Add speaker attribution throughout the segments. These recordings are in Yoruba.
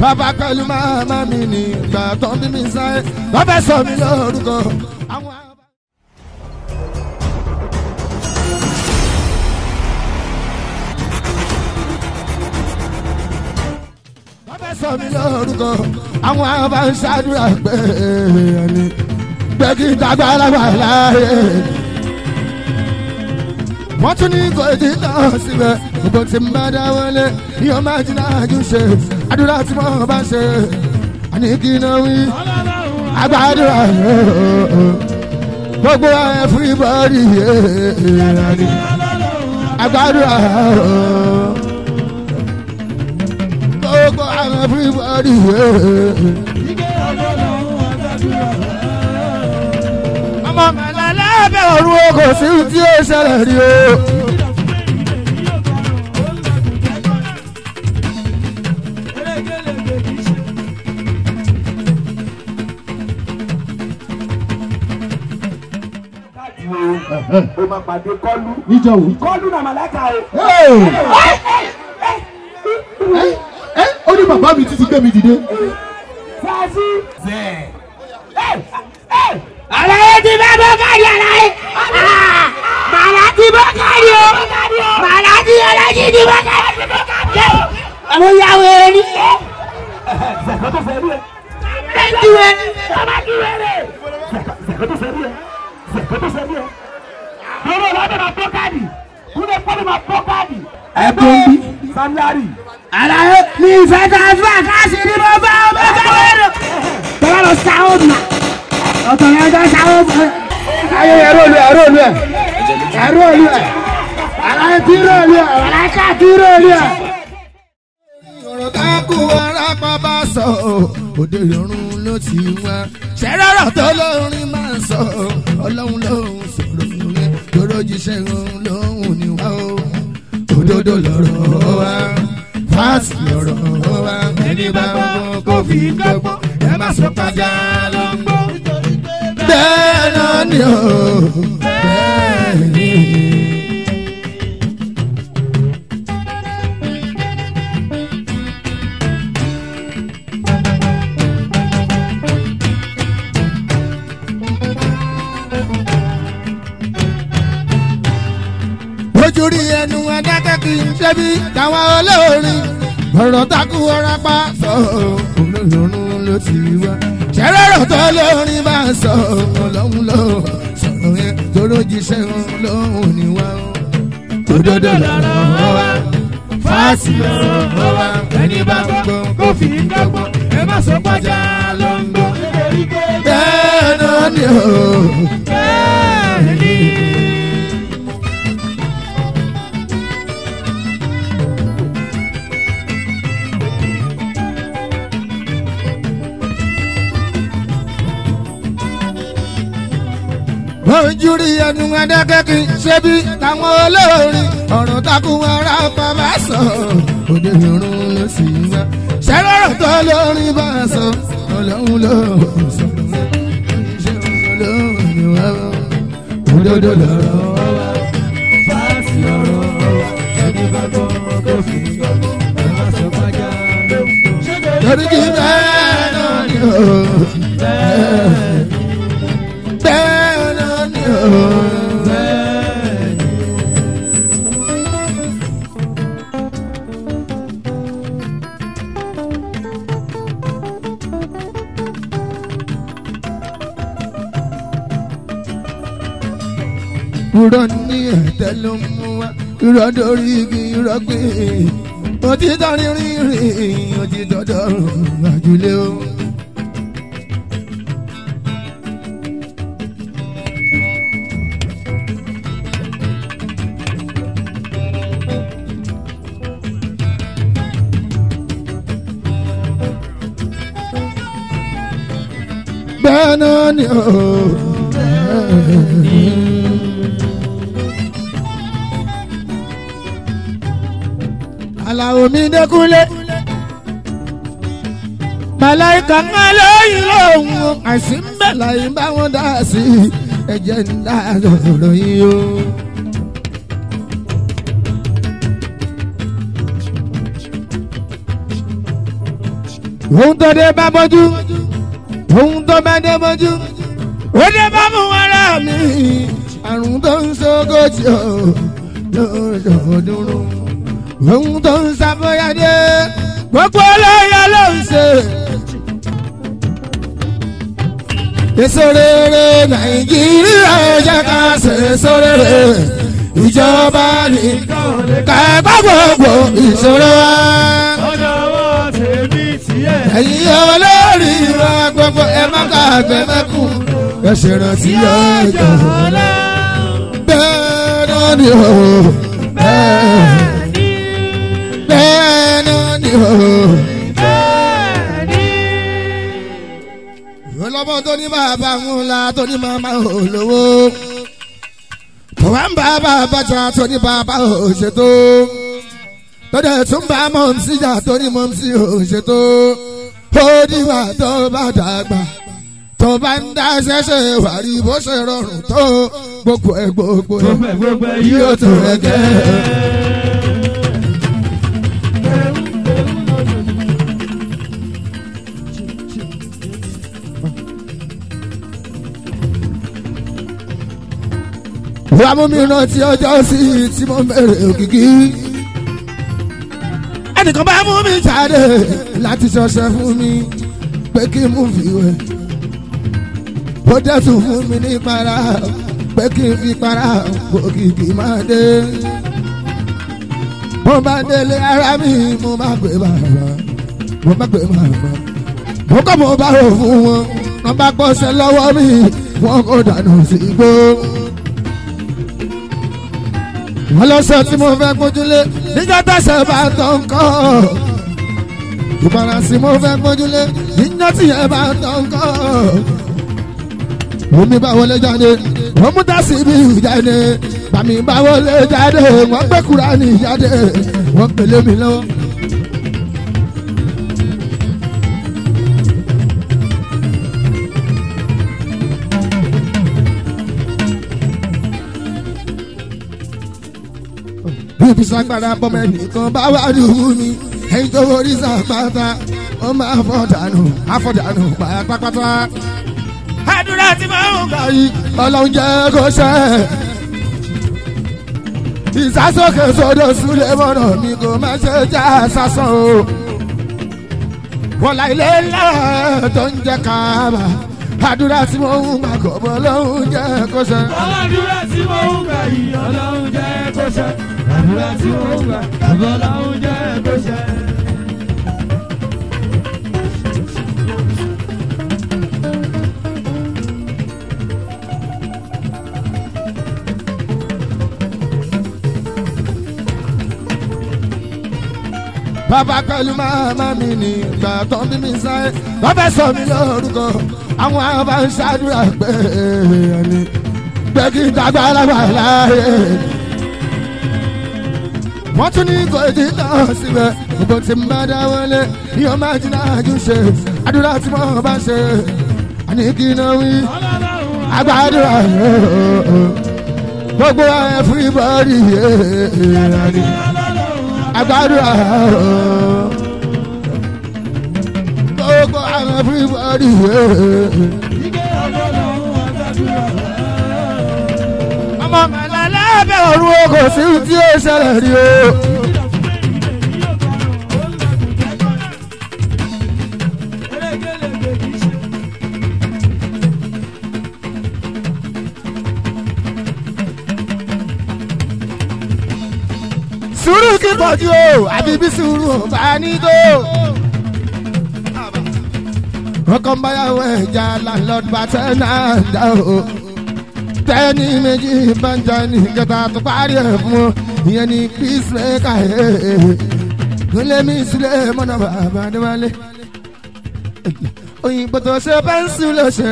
Speaker 1: bàbá pẹ̀lú màmá mi nígbà tó ń bí mi sáyé fẹ́ sọ mi lórúkọ. sọ mi lórúkọ. àwọn àbá ń ṣàdúrà pé ẹni pé kí n dàgbà lágbà láàyè wọ́n tún ní kò tí tán síbẹ̀. Gbogbo tí n bá dá wọlé yóò máa jí náà jù ṣe àdúrà tí mo bá ṣe àní kí n wí agbádùn àyè gbogbo everybody agbádùn àyè gbogbo everybody. ọmọ mẹ́lẹ́ lẹ́bẹ̀ẹ́ ọ̀run o kò sí tí ó ṣẹlẹ̀ rí o.
Speaker 2: o ma pàdé kọlu kọlu na màláka o.
Speaker 3: ẹ ó ní bàbá mi títí gbé mi dìde.
Speaker 2: sasi.
Speaker 4: Àlàyé ti bá bọ́ káàdì àlàyé màlá ti bọ́ káàdì o màlá ti ọlọ́jì ti bọ́ àwọn ìyàwó ẹ ní.
Speaker 2: sẹ̀kọ́ tó fẹ́ rí ẹ.
Speaker 4: lẹ́ńtì wẹ̀
Speaker 2: sẹ̀kọ́ tó fẹ́ rí ẹ. sẹ̀kọ́ tó fẹ́ rí ẹ. lórí ọ̀làdé ma bọ́ káàdì kúlẹ̀ kọ́lé ma bọ́ káàdì.
Speaker 3: ẹ tó ń bí.
Speaker 2: sanlari.
Speaker 4: àlàyé ní ìfẹ́ transfer káàsì ní mo bá ọmọ bẹ́ẹ̀ lọ. tọ́lá lọ sáwọ́ nà ọ̀tọ̀ yẹn tó ẹ.
Speaker 3: ayé ẹ̀rọ olú ẹ̀rọ olú ẹ̀. Ẹ̀rọ olú ẹ̀. Aláyé tí rò olú ẹ̀. Aláyé tí rò olú ẹ̀.
Speaker 1: ọ̀rọ̀ ká kú ara pa bá sọ òde ìrọ̀rùn ló ti wá. Ṣẹ́rọ̀rọ̀ tó lórin máa sọ ọlọ́run lóhùn sọ̀rọ̀ rẹ̀ lóró jíṣẹ́ òun lóhùn ní wá o. Òdodo lọ̀rọ̀ wa fáàsì lọ̀rọ̀ wa ẹni bá gbọ́ kó fi gbọ́gbọ́ ẹ má sọ pàjá gbọ́. Bẹ́ẹ̀ náà ni o bẹ́ẹ̀ ni. ojú rí ẹnu adákẹ́ kì í ṣe bí táwọn olórin ọ̀rọ̀ takú ọ̀rọ̀ pa sọ olórun ló ti wá ṣẹ́rọ̀rọ̀ tó lórin bá sọ ọlọ́run ló sọ̀rọ̀ yẹn tóró jíṣẹ́ ọlọ́run ní wá. O òdodo lọ̀rọ̀ wa fáàsì lọ̀rọ̀ wa ẹni bá gbọ́ kó fi gbọ́gbọ́ ẹ má sọ pàjá ló ń gbọ́. Bẹ́ẹ̀ náà ni o ojú rí ẹnu adákẹ́ kì í ṣe bí táwọn olórin. ọ̀rọ̀ takùn ara bàbá sọ òde ìrún ló sì wá ṣẹ́rọ̀rọ̀ tó lórin bá sọ ọlọ́run ló sọ. iṣẹ́ olórin wá? òdodo lọ́rọ̀ wá. fásitì lọ́rọ̀ ẹni bá gbọ́ kó fi gbọ́. má sọ pàjá lórí kí bẹ́ẹ̀ náà ni bẹ́ẹ̀ bẹ́ẹ̀ Irọ́ ní ẹ̀tẹ́ ló ń mú wá, irọ́ dórí igi irọ́ gbé. Òtítọ́ rírin rìn, òtítọ́ dọ̀rùn àjùlé o. Àlàó mi dẹ́kunlé. Màláìka ńlá lóyún lóhùn àìsí ń bẹ̀ láyé bá wọn dá sí ẹ̀jẹ̀ ń dá lọ́rọ̀ yìí o. ohun tó dé bá bójú ohun tó bá dé bójú ó dé bá mú ara mi. Àrùn tó ń ṣogójì o lọ́dọọdún ohun tó ń ṣàbọ̀yàdé gbogbo ọlọ́yà ló ń ṣe. èso rere nàìjíríà jẹ́ ká ṣe èso rere. Ìjọba ní ká gbogbo ìṣòro wa. Ẹ̀yin olórí wa gbogbo ẹ má ká gbẹmẹ́kù ẹ ṣe rántí ọjọ́. Bẹ́ẹ̀ náà ni o. Bẹ́ẹ̀ náà ni. O. olọ́mọ tó ní bàbá ńlá tó ní màmá olówó. Tó wá ń bá bàbá jà tó ní bàbá òṣètò tọ́jà tún bá mọ̀mísí jà tó ní mọ̀mísí òṣètò ó dìgbà tó bá dàgbà tó bá ń dá ṣẹ́ṣẹ́ wà rí bó ṣe rọrùn tó. Gbogbo ẹ̀ gbogbo ẹ̀. Yóò tó ẹ̀ gẹ́. wàá mú mi rántí ọjọ́ sí tí mo bẹ̀rẹ̀ òkìkí ẹnìkan bá mú mi jáde láti ṣọṣẹ fún mi pé kí n mú fi wẹ̀ ó dẹ́tù fún mi ní para pé kí n fi para òkìkí máa dé mo bá délé ara mi mo má gbé bàbá mo má gbé bàbá mo kọ́ mo bá rò fún wọn wọn bá gbọ́sẹ̀ lọ́wọ́ mi wọn kò dànù sí igbó wọ́n lọ sọ tí mo fẹ́ gbójúlé nígbà tẹ̀sẹ̀ bá tán kọ́. ìbára sí mo fẹ́ gbójúlé nígbà tí ẹ bá tán kọ́. Omi bá wọlé jáde wọ́n mú tásì bí jáde bàmí bá wọlé jáde wọ́n gbé Kùránì jáde wọ́n pèlè mi lọ́wọ́. bíbí sagbara bọ́mọ ẹnìkan bá wà lùwú mi ẹ̀yin tó ó máa fọ́ dànù àfọ́ dànù pátápátá. Àdúrà tí mo ń gbà yìí ọlọ́run jẹ́ kó ṣẹ. ìsásókè sódò súlẹ̀ mọ́nà mi kò má ṣe já sásán o. wọ́lá ilé ńlá tó ń jẹ́ káàbà àdúrà tí mo ń gbà kọ́ bọ́ ọlọ́run jẹ́ kó ṣẹ.
Speaker 5: àdúrà tí mo ń gbà yìí ọlọ́run jẹ́ kó ṣẹ. àdúrà tí mo ń gbà ọlọ́run jẹ́ kó ṣẹ.
Speaker 1: Bàbá pẹ̀lú màmá mi ní ìgbà tó bí mi sáyé wọ́n fẹ́ sọ mi lórúkọ àwọn àbá ń ṣàdúrà pé ẹni pé kí n dàgbà lágbà láàyè. wọ́n tún ní kò tí tán síbẹ̀ gbogbo tí n bá dá wọlé ní ọmọ àjìnà àjùṣe àdúrà tí mo bá ṣe àní kí n náà wí àgbàdúrà gbogbo everybody àní àgbàdúrà gbogbo everybody. ọmọ mẹ́lá lábẹ́ ọ̀run o kò sí tí ó ṣẹlẹ̀ rí o. pọ̀jù o àbí bí sùúrù bá ní tó. ọkọ̀ ń báyàwó ẹja landlord bá tẹ́ náà dá o. tẹ́ni méjì jọ ní kẹta tó parí ẹ̀ fún ìyẹn ní peacemaker ẹ̀ nílẹ̀ mi sílẹ̀ mọ́nà bàbá níwálé. òyìnbó tó ṣe pẹ́ńsì ló ṣe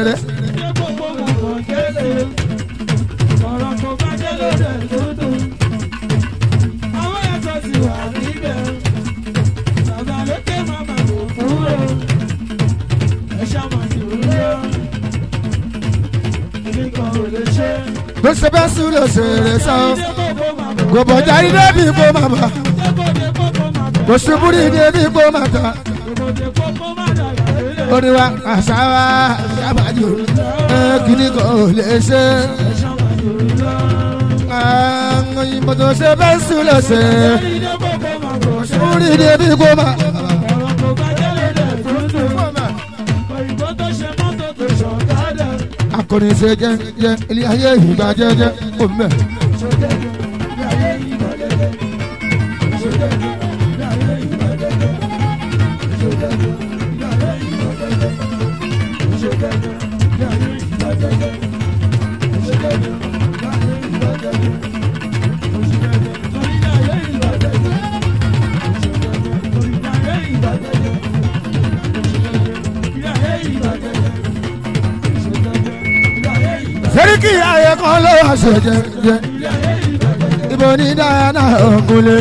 Speaker 1: pẹ́ńsì ló
Speaker 5: ìdè kókó màmá.
Speaker 1: kò bọ̀jà rí débi kó má bà. kò ṣubú rí débi kó má
Speaker 5: màmá.
Speaker 1: oníwà àṣàwà ṣàbàjò kíní kò lè ṣe. òyìnbó tó ṣe bẹ́ẹ̀ sùn lọ ṣe orí ni bí kò máa. Akọni ṣe jẹ jẹ ilé ayé ìgbà jẹjẹ omi ẹ. sẹ́ríkì ayé wá ṣe jẹjẹ ibo ní dáná ògúnlé.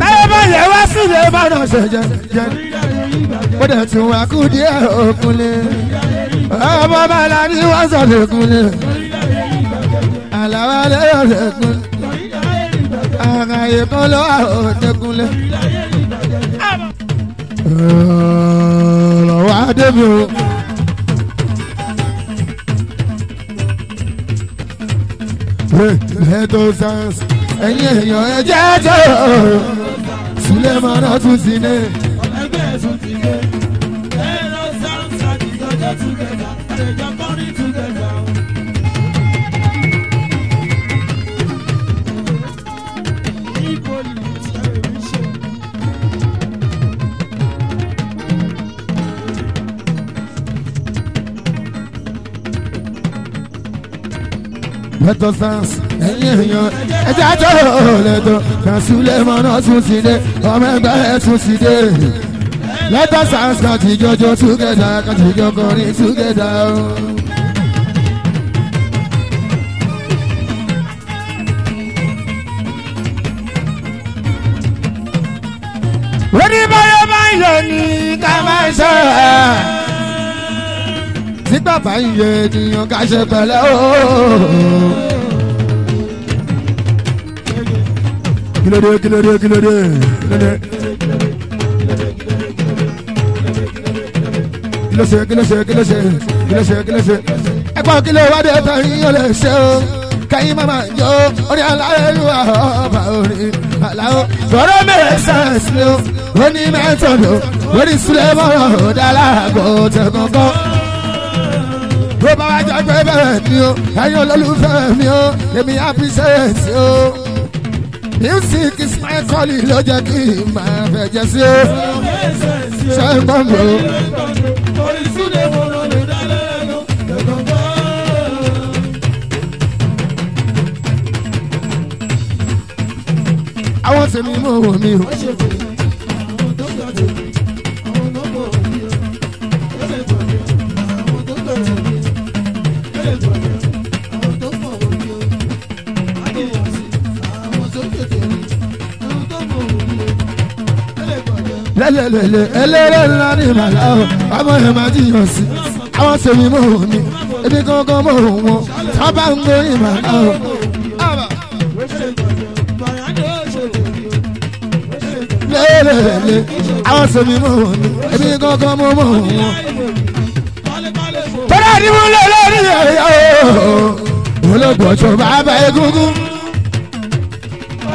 Speaker 1: táyé bá yẹ wá sílé bá náà ṣe jẹjẹ tún wá kú díẹ̀ ògúnlé. ọmọ bàlá ni wọ́n sọ lẹ́kúnlé. àlàwà lẹ́yọ̀ lẹ́kúnlé. àkàyè kan ló wà òdẹ́kúnlé. ọ̀rọ̀ wá débi o. lẹ́tọ̀ sans ẹ̀yin èèyàn ẹ jẹ́ jẹ́ sulemana tún sí ní. Lẹ́tọ̀ sans ẹ̀yin èèyàn ẹ jẹ́ jẹ́ lẹ́tọ̀ kan sulemana tún sí ní ọmọ ẹgbẹ́ ẹ tún sí ní. lẹ́tọ̀ sans ti jọjọ túgẹ̀dá kan ti jọ kọrin túgẹ̀dá. oníbàárẹ̀ máa ń yọ ní ká máa ń sọ ẹ́ bàbá ń yẹ ènìyàn ká ṣe pẹ̀lẹ́ o. kílódé kílódé kílódé kílódé. kílóṣe kílóṣe kílóṣe kílóṣe kílóṣe. ẹ̀gbọ́n kíló wádé tán yín ó lè ṣe o. kẹ́yìn máma yọ orí aláìlú ọba orí aláwọ̀. sọ̀rọ̀ mẹ́rẹ̀ sáyẹ̀nsì ni o. ó ní mẹ́tọ̀dù orí sílẹ̀ mọ́rọ̀ ọ̀dàlágbò tẹ̀ kọ̀ọ̀kan bó bá wá jẹ́ pé bẹ́ẹ̀ ni o ẹ̀yin olólùfẹ́ mi o èmi appreciate o. music is my calling ló jẹ́ kí n máa fẹ́ jẹ́ sí o. ṣé ń gbọ́ mi o. àwọn tèmi mú mí o. lẹ́lẹ́lẹ́lẹ́ ẹlẹ́rẹ́ ńlá ní ìbàlá o ọmọ ẹ̀ máa jiyàn sí àwọn tèmi mọ̀ ọ́ mi ebi kankan mọ̀ ọ́ wọn sábà ń gbé ìbàlá o. lẹ́lẹ́lẹ́lẹ́ àwọn tèmi mọ̀ ọ́ mi ebi kankan mọ̀ ọ́ wọn. tọ́lá ni mo lé lórí ẹ̀yà o olóògbọ̀jọ̀ bàbá egungun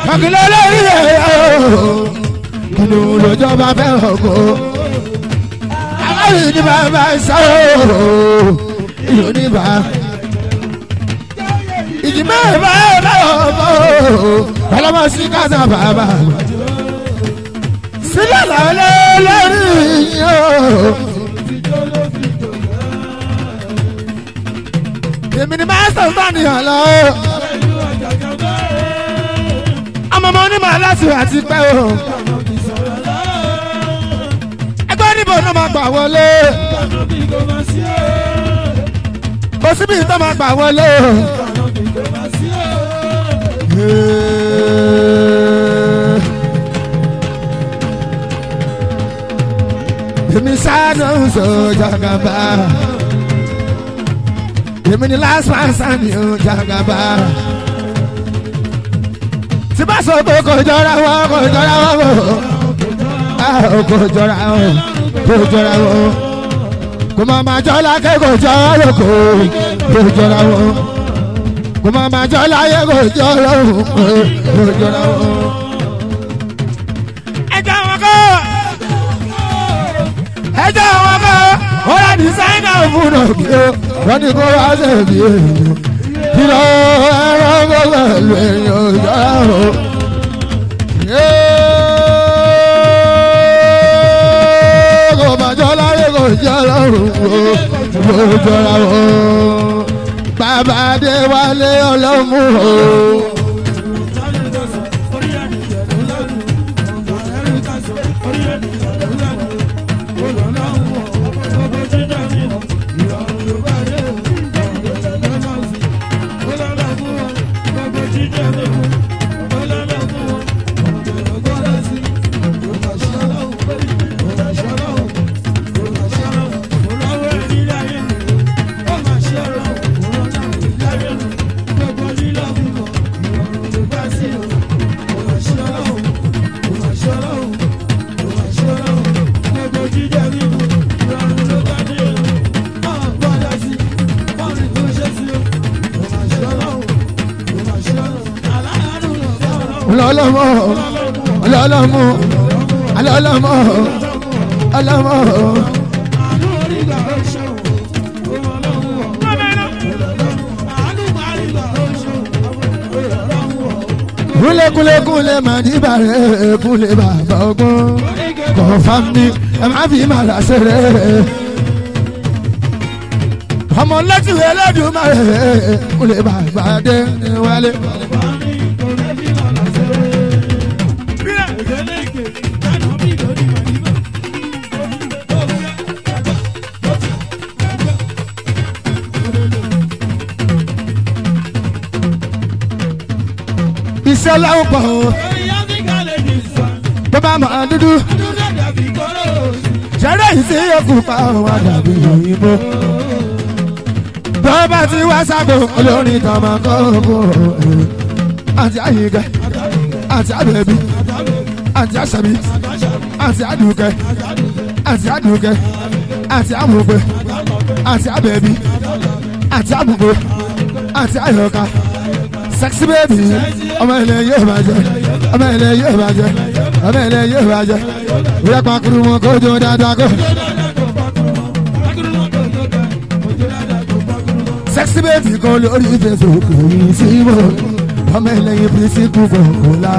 Speaker 1: kàkìlẹ̀ lórí ẹ̀yà o inú lójọba fẹ́ràn kó. Àwọn ìdí bàbá sọ̀rọ̀ ìlú níbà. Ìjì mẹ́rin bá bá ọmọ ọlọ́mọ sí kásá bàbá. Sílẹ̀ lọ́lẹ́ lórí o. Èmi ni máa sọ̀rọ̀ bá nìyàn lọ. Ọmọ ọmọ onímọ̀ aláṣẹ àti pẹ́ o wọlé. kò síbi tó máa gbà wọlé. èmi sáánù sọ jagaba èmi ni last man sani o jagaba tí bá sọ pé kò jọra wọn kò jọra wọn kò jọra o kò jọra o kò má má jọ lákè kò jọra lóko. Kò jọra o kò má má jọ láyé kò jọra o kò jọra o. ẹjọ́ wọn kọ́ ẹjọ́ wọn kọ́ wọ́n yà ní sáínà fún òkè wọ́n ní kó wá èèyàn. Kí ló ẹ̀rọ gbọ́dọ̀ o. jọ lọ́rùn o kò jọra o. bàbá adé wálé ọlọ́mú o. ọlọ́lọ́mọ ọlọ́mọ. kúnlẹ̀ kúnlẹ̀ kúnlẹ̀ máa ní bàrẹ̀ kúnlẹ̀ bàbá ọgbọ́n kò fà mí ẹ má fi má là ṣeré. ọmọ lẹ́tù ẹlẹ́dùn máa rẹ̀ kúnlẹ̀ bàbá dé wálé. Láwọn pọ̀ o. Tó bá máa dúdú. Ṣẹ́rẹ́ yìí sí yòókù pa àwọn àdàbí òyìnbó tó bá ti wá sábò olórin máa kọ́ ọ́kọ́ àti àyíká àti àbẹ̀bí àti àṣàbí àti àdùkẹ́ àti àdùkẹ́ àti àmùgbẹ́ àti àbẹ̀bí àti àmùgbẹ́ àti àyọ̀ká sexy baby. Ọmọ ilẹ̀ yóò máa jẹ. Ọmọ ilẹ̀ yóò máa jẹ. Ọmọ ilẹ̀ yóò máa jẹ. Wíyá pakuru wọn kó jó dáadáa kó. sexy baby kan lórí facebook yìí sí mọ́. Ọmọ ilẹ̀ yìí fi sí kú kọ̀ọ̀kọ̀lá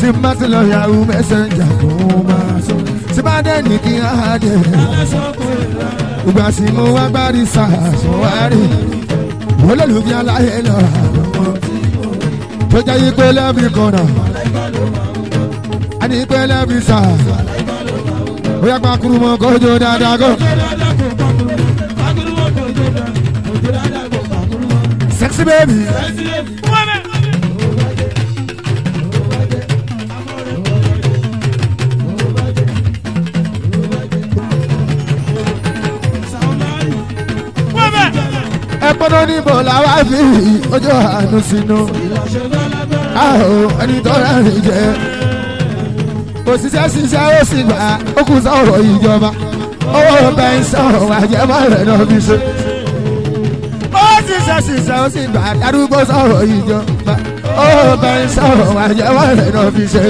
Speaker 1: tí má ti lọ messenger kó máa sọ tí bá dẹ̀ ní kí á dẹ̀ ìgbà tí mo wá gbárí sàṣọwárí olólùfẹ́ aláyé lọ. àwọn tó yí pé lẹ́bí kọ̀nà àní pé lẹ́bí sà ó yá pa kúrú mọ́ kójú dáadáa kó. sexy baby. Ẹ̀pọ̀nà níbo làwa fi ojú àánú sínú. Àhò ẹni tó rẹ́rìn jẹ́. Òṣìṣẹ́ ṣiṣẹ́ ó sì gbà ó kù sọ̀rọ̀ ìjọba. Owó pẹ́ńsọ̀n àjẹmọ́ rẹ̀ náà fi ṣe. Ó ṣiṣẹ́ ó sì gbà darúgbó sọ̀rọ̀ ìjọba. Owó pẹ́ńsọ̀n àjẹmọ́ rẹ̀ náà fi ṣe.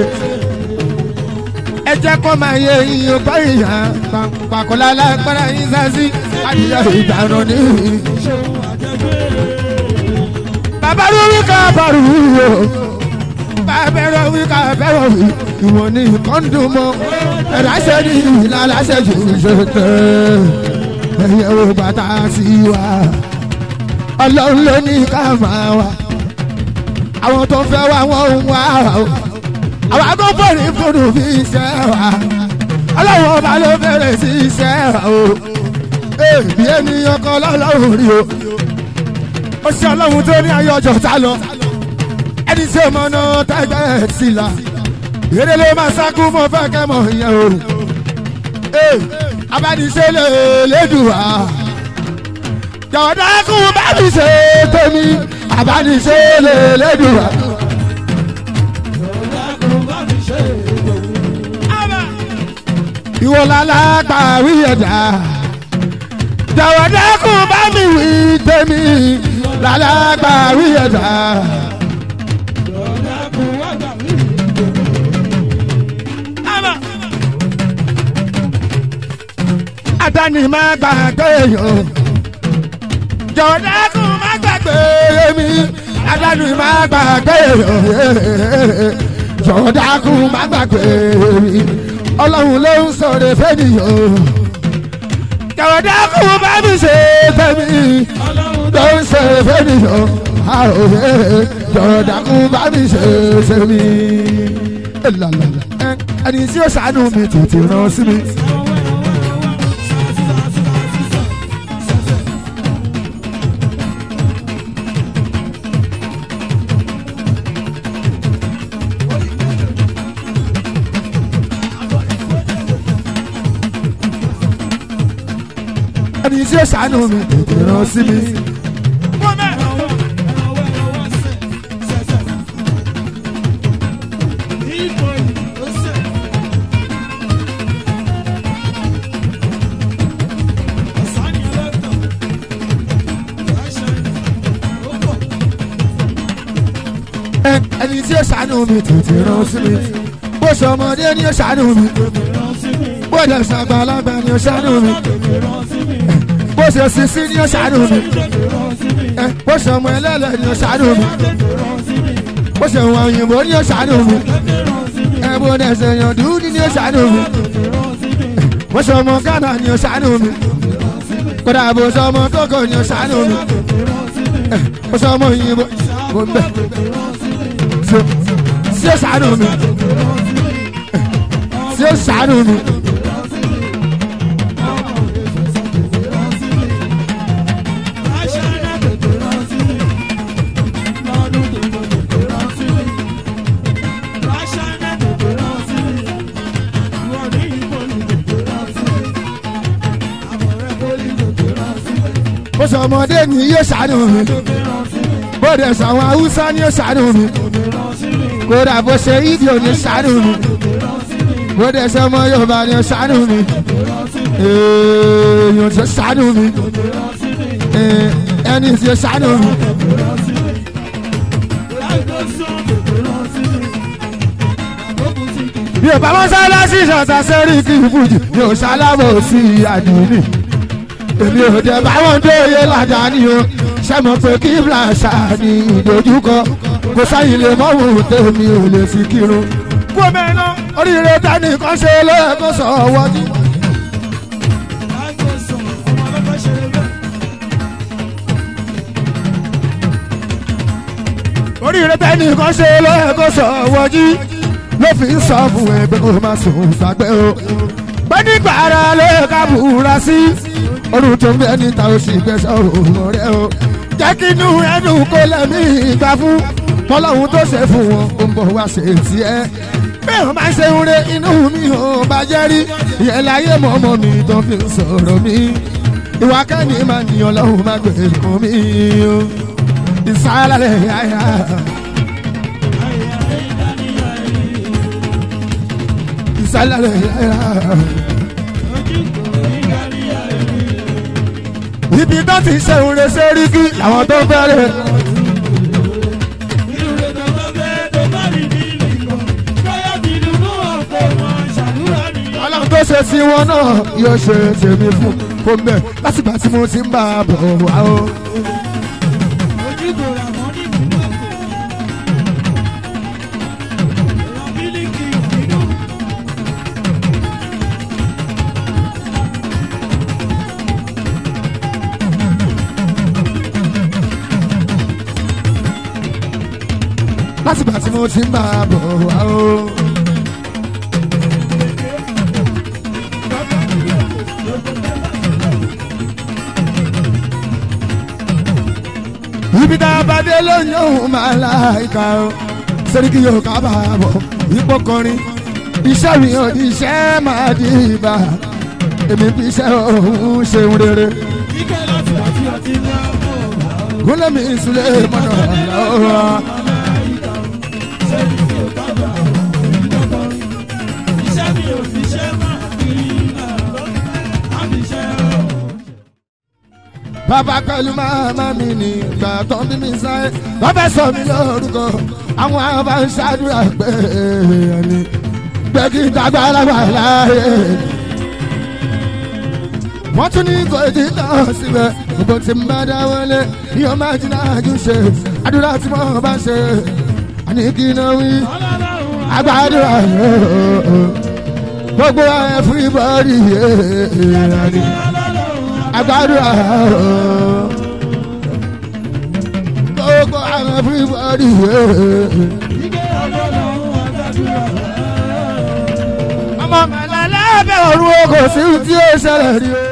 Speaker 1: Ẹ jẹ́ kó máa yẹ iye ọgbà ìyá pàkọ́lá lágbára yín sásí. Adìyẹ ìdáná ní ìṣe bàbá ló wí ká bàrù wò bàbá ló wí ká bẹ̀rù wì ìwọ̀n ní kọ́ńdùn mọ́. Ẹ̀rọ ṣe ní ìlà aláṣẹ jù ṣe tẹ̀ ẹ̀yẹ wo bàtà sí wa? Ọlọ́run ló ní ká máa wà àwọn tó fẹ́ wá wọ́n ń wá o. Àwọn agbófinrin fúnnu fi ṣẹ́ wa. Ọlọ́run ọba ló fẹ́rẹ̀ sí iṣẹ́ wa o. Bí ènìyàn kan lọ́lọ́run rí o ó ṣe ọlọ́run tó ní ayé ọjọ́ tá lọ. Ẹni tí ọmọ náà tẹ́gbẹ́ sí la. Eré ló máa sákú mọ́ fẹ́ kẹ́ mọ̀ ìyẹn o. Abániṣe lè lédùá jọ̀dá kú bá mi ṣe tèmi abániṣe lè lédùá. ìwọ lálágbàwí ẹ̀dá. Jọ̀wọ́ dákun bá mi wí tèmi lálágbàwí ẹ̀dá. Adani máa gbàgbé jọ̀wọ́ dákun má gbàgbé mi Adani máa gbàgbé jọ̀wọ́ dákun má gbàgbé mi Ọlọ́run ló ń sọ̀rọ̀ fẹ́nìyàn jọ̀wọ́ dákun bá mi ṣe fẹ́mi ló ń sọ̀rọ̀ fẹ́nìyàn àròyé jọ̀wọ́ dákun bá mi ṣe fẹ́mi. ẹni tí ó ṣàánú mi tètè rán sí mi. ẹni tí ó ṣàánú mi tètè rán sí mi. Ẹni tí ó ṣàánú mi tètè. Bó ṣe sisi ni ó ṣàánú mi. Bó ṣe ọmọ ẹlẹ́lẹ̀ ni ó ṣàánú mi. bó ṣe wọn òyìnbó ni ó ṣàánú mi. ẹ bó ṣe ṣèyàn dúdú ni ó ṣàánú mi. bó ṣe ọmọ Ghana ni ó ṣàánú mi. kódà bó ṣe ọmọ Togo ni ó ṣàánú mi. Bó ṣe ọmọ òyìnbó bó ń bẹ̀ sí ó ṣàánú mi sí ó ṣàánú mi. Bó ṣe ọmọdé ni yóò ṣàánú mi. Bó dẹ̀ sọ àwọn haúsá ni yóò ṣàánú mi. Kódà bó ṣe idio ni ṣàánú mi. Bó dẹ̀ sọ ọmọ yorùbá ni ṣàánú mi. Èèyàn tó ṣàánú mi. Ẹni tí ó ṣàánú mi. bí o bá wọn sálá sí ìṣọ̀tà sẹ́rí kí n fújì mi ò ṣalábọ̀ sí àdúgbò èmi ò dẹ̀ báwọn dóye ládàáni o sẹ́mo pé kí blancha ní ìdojúkọ kò sáyìn lè mọ́wò tèmi ò lè fi kírun. kó mẹ́ná oríire tẹ́nìkan ṣe lẹ́ẹ̀kọ́ sọ wọ́jú. oríire tẹ́nìkan ṣe lẹ́ẹ̀kọ́ sọ wọ́jú ló fi ń sọ fún ẹgbẹ́ kó má sùn sàgbẹ́ o. pé nígbà ara lè ká sí orun tó bẹ níta ó sì sọ̀rọ̀ rẹ o. jẹ́ kí inú ẹnu kó lẹ́mí ìgbà fún kọ́lọ́hún tó ṣe fún wọn ó ń bọ̀ wá ṣe tiẹ̀. bí wọ́n ń ṣe ń inú mi ò bàjẹ́ rí ìyẹn láyé mọ́mọ́ mi tó fi ń sọ̀rọ̀ mi. ìwà kẹ́ni máa ní ọlọ́run máa gbé kún mi ìsàlẹ̀ yáyà. ìsàlẹ̀ yáyà. Ibi tó ti ṣe ń re sẹ́ríkì làwọn tó fẹ́rẹ̀. ọlọ́run tó ṣe sí wọn náà yóò ṣe tèmi fún kò mẹ́ látìgbà tí mo ti ń bá a bọ̀ wá o. látìgbà tí mo ti ń bá a bọ̀ wá o. ibi tá a bá dé lóyún òun máa láìka o sẹ́ríkì yóò kábàámọ̀ ipò kọrin iṣẹ́ mi ò ní iṣẹ́ máa di ibà èmi fi iṣẹ́ òun ṣeun rere. gúnlẹ̀ mi ìsúlẹ̀ mọ́nà lọ́wọ́. Bàbá pẹ̀lú màmá mi ní ìgbà tó ń bí mi sáyé. Fẹ́ sọ mi lórúkọ àwọn àwọn bá ń ṣàdúrà pé ẹni. Pé kí n dàgbà lágbà láàyè. wọ́n tún ní kò tí tán síbẹ̀ gbogbo tí ń bá dá wọlé ní ọmọ àjìnà àjùṣe àdúrà tí wọ́n bá ṣe àní kí n náà wí agbàdúrà gbogbo everybody àní agbàdúrà gbogbo everybody. ọmọ màlá lábẹ́ ọ̀run o kò sí tí ó ṣẹlẹ̀ rí o.